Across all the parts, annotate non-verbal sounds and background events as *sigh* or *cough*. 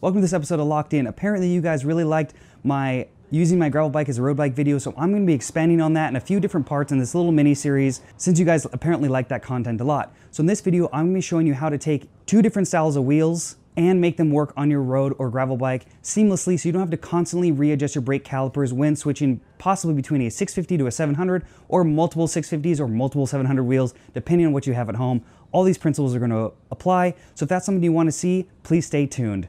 Welcome to this episode of Locked In. Apparently you guys really liked my using my gravel bike as a road bike video, so I'm gonna be expanding on that in a few different parts in this little mini series since you guys apparently like that content a lot. So in this video, I'm gonna be showing you how to take two different styles of wheels and make them work on your road or gravel bike seamlessly so you don't have to constantly readjust your brake calipers when switching possibly between a 650 to a 700 or multiple 650s or multiple 700 wheels depending on what you have at home. All these principles are going to apply. So if that's something you want to see, please stay tuned.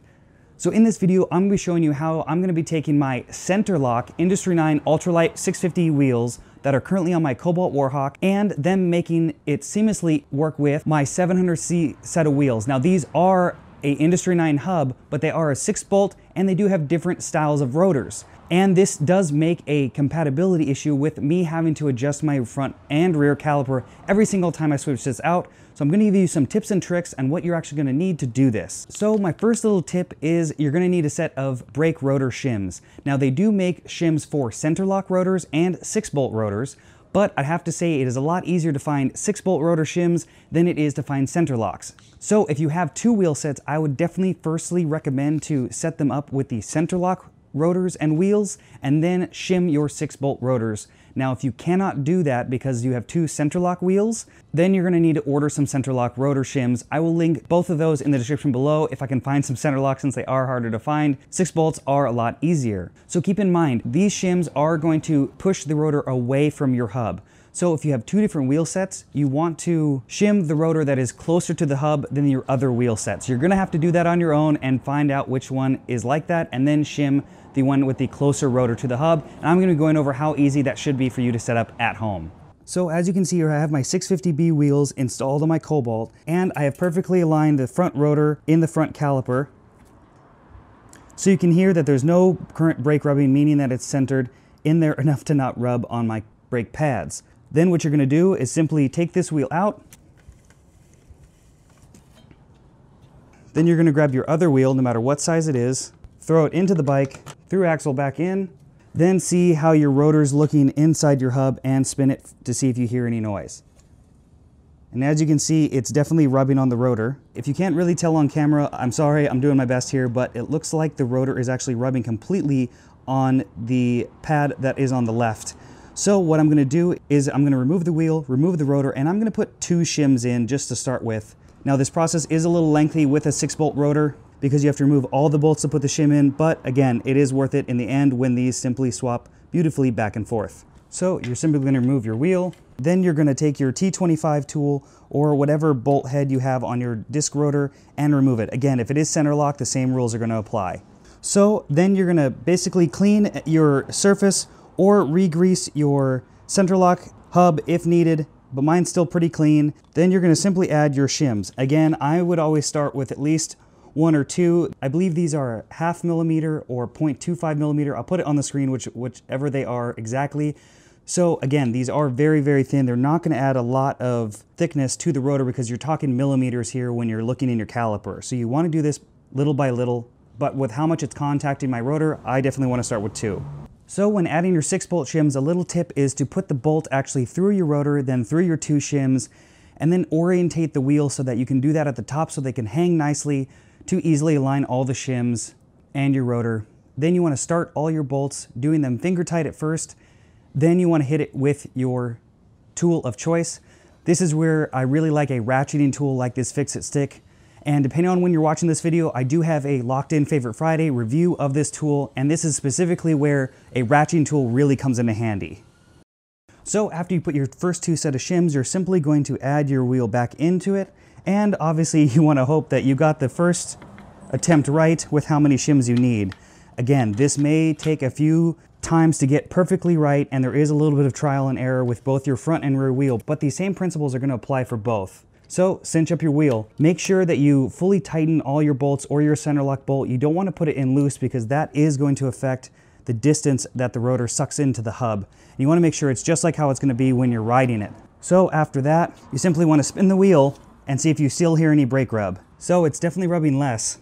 So in this video, I'm gonna be showing you how I'm gonna be taking my Centerlock Industry 9 Ultralight 650 wheels that are currently on my Cobalt Warhawk and then making it seamlessly work with my 700C set of wheels. Now these are a Industry 9 hub, but they are a 6 bolt and they do have different styles of rotors. And this does make a compatibility issue with me having to adjust my front and rear caliper every single time I switch this out. So I'm gonna give you some tips and tricks on what you're actually gonna need to do this. So my first little tip is you're gonna need a set of brake rotor shims. Now they do make shims for center lock rotors and six bolt rotors, but I have to say it is a lot easier to find 6 bolt rotor shims than it is to find center locks. So if you have two wheel sets, I would definitely firstly recommend to set them up with the center lock rotors and wheels, and then shim your 6 bolt rotors. Now, if you cannot do that because you have two center lock wheels, then you're gonna need to order some center lock rotor shims. I will link both of those in the description below if I can find some center lock since they are harder to find. Six bolts are a lot easier. So keep in mind, these shims are going to push the rotor away from your hub. So if you have two different wheel sets, you want to shim the rotor that is closer to the hub than your other wheel sets. You're gonna have to do that on your own and find out which one is like that and then shim the one with the closer rotor to the hub. And I'm gonna be going over how easy that should be for you to set up at home. So as you can see here, I have my 650B wheels installed on my Cobalt, and I have perfectly aligned the front rotor in the front caliper. So you can hear that there's no current brake rubbing, meaning that it's centered in there *laughs* enough to not rub on my brake pads. Then what you're gonna do is simply take this wheel out. Then you're gonna grab your other wheel, no matter what size it is, throw it into the bike, through axle back in, then see how your rotor's looking inside your hub and spin it to see if you hear any noise. And as you can see, it's definitely rubbing on the rotor. If you can't really tell on camera, I'm sorry, I'm doing my best here, but it looks like the rotor is actually rubbing completely on the pad that is on the left. So what I'm gonna do is I'm gonna remove the wheel, remove the rotor, and I'm gonna put two shims in just to start with. Now this process is a little lengthy with a six bolt rotor because you have to remove all the bolts to put the shim in, but again, it is worth it in the end when these simply swap beautifully back and forth. So you're simply gonna remove your wheel, then you're gonna take your T25 tool or whatever bolt head you have on your disc rotor and remove it. Again, if it is center lock, the same rules are gonna apply. So then you're gonna basically clean your surface or re-grease your center lock hub if needed, but mine's still pretty clean. Then you're gonna simply add your shims. Again, I would always start with at least one or two. I believe these are half millimeter or 0.25 millimeter. I'll put it on the screen, which, whichever they are exactly. So again, these are very, very thin. They're not gonna add a lot of thickness to the rotor because you're talking millimeters here when you're looking in your caliper. So you wanna do this little by little, but with how much it's contacting my rotor, I definitely wanna start with two. So when adding your six bolt shims, a little tip is to put the bolt actually through your rotor, then through your two shims, and then orientate the wheel so that you can do that at the top so they can hang nicely to easily align all the shims and your rotor. Then you want to start all your bolts, doing them finger tight at first. Then you want to hit it with your tool of choice. This is where I really like a ratcheting tool like this Fix-It Stick. And depending on when you're watching this video, I do have a Locked In Favorite Friday review of this tool, and this is specifically where a ratcheting tool really comes into handy. So after you put your first two set of shims, you're simply going to add your wheel back into it, and obviously *laughs* you want to hope that you got the first attempt right with how many shims you need. Again, this may take a few times to get perfectly right and there is a little bit of trial and error with both your front and rear wheel, but these same principles are going to apply for both. So cinch up your wheel. Make sure that you fully tighten all your bolts or your center lock bolt. You don't want to put it in loose because that is going to affect the distance that the rotor sucks into the hub. And you want to make sure it's just like how it's going to be when you're riding it. So after that, you simply want to spin the wheel and see if you still hear any brake rub. So it's definitely rubbing less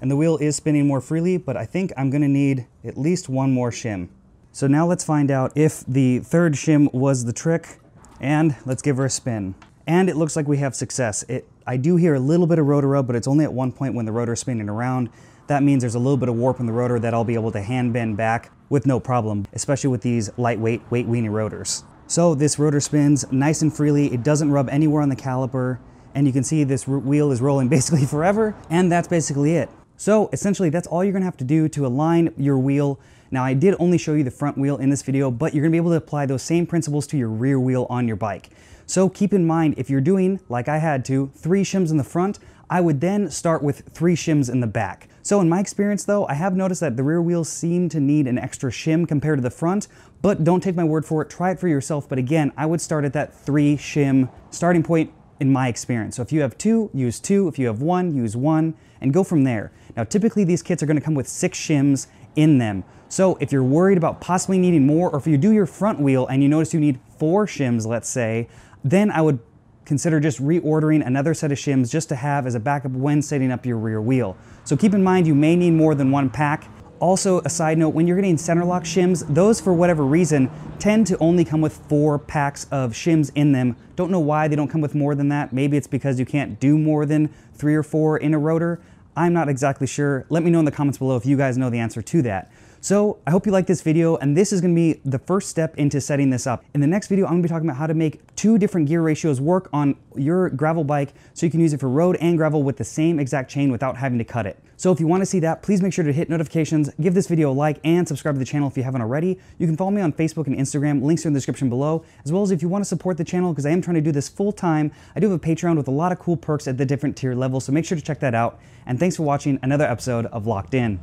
and the wheel is spinning more freely, but I think I'm gonna need at least one more shim. So now let's find out if the third shim was the trick and let's give her a spin. And it looks like we have success. It, I do hear a little bit of rotor rub, but it's only at one point when the rotor is spinning around. that means there's a little bit of warp in the rotor that I'll be able to hand bend back with no problem, especially with these lightweight weight weenie rotors. So this rotor spins nice and freely. It doesn't rub anywhere on the caliper. And you can see this wheel is rolling *laughs* basically forever. And that's basically it. So essentially that's all you're gonna have to do to align your wheel. Now I did only show you the front wheel in this video, but you're gonna be able to apply those same principles to your rear wheel on your bike. So keep in mind, if you're doing, like I had to, three shims in the front, I would then start with three shims in the back. So in my experience though, I have noticed that the rear wheels seem to need an extra shim compared to the front, but don't take my word for it, try it for yourself. But again, I would start at that three shim starting point in my experience. So if you have two, use two. If you have one, use one, and go from there. Now typically these kits are gonna come with six shims in them. So if you're worried about possibly needing more, or if you do your front wheel and you notice you need four shims, let's say, then I would consider just reordering another set of shims just to have as a backup when setting up your rear wheel. So keep in mind you may need more than one pack. Also, a side note, when you're getting center lock shims, those for whatever reason tend to only come with four packs of shims in them. Don't know why they don't come with more than that. Maybe it's because you can't do more than three or four in a rotor. I'm not exactly sure. Let me know in the comments below if you guys know the answer to that. So I hope you like this video and this is gonna be the first step into setting this up. In the next video, I'm gonna be talking about how to make two different gear ratios work on your gravel bike so you can use it for road and gravel with the same exact chain without having to cut it. So if you wanna see that, please make sure to hit notifications, give this video a like, and subscribe to the channel if you haven't already. You can follow me on Facebook and Instagram, links are in the description below, as well as if you wanna support the channel, because I am trying to do this full time, I do have a Patreon with a lot of cool perks at the different tier levels, so make sure to check that out. And thanks for watching another episode of Locked In.